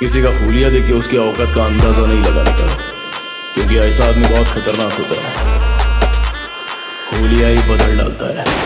किसी का हुलिया देखिए, उसकी औकात का अंदाज़ा नहीं लगा का क्योंकि ऐसा आदमी बहुत खतरनाक होता है। हुलिया ही बदल डालता है।